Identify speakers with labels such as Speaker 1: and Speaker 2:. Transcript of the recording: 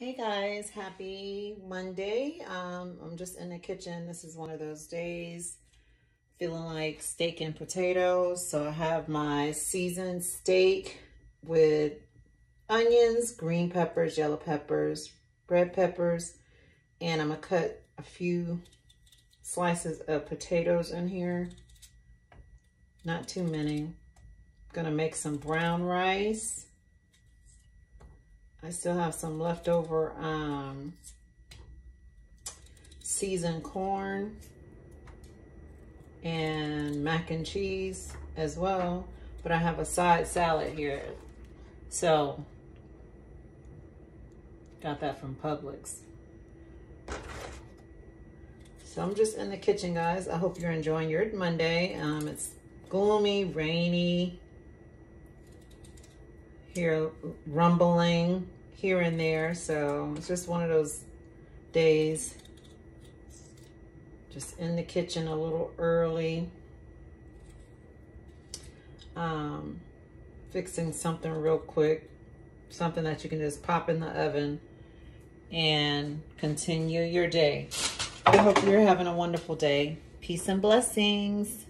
Speaker 1: Hey guys, happy Monday. Um, I'm just in the kitchen. This is one of those days feeling like steak and potatoes. So I have my seasoned steak with onions, green peppers, yellow peppers, red peppers, and I'm gonna cut a few slices of potatoes in here. Not too many. gonna make some brown rice. I still have some leftover um, seasoned corn and mac and cheese as well. But I have a side salad here. So, got that from Publix. So I'm just in the kitchen, guys. I hope you're enjoying your Monday. Um, it's gloomy, rainy, here rumbling here and there. So it's just one of those days. Just in the kitchen a little early. Um, fixing something real quick. Something that you can just pop in the oven and continue your day. I hope you're having a wonderful day. Peace and blessings.